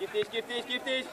Giftig, giftig, giftig.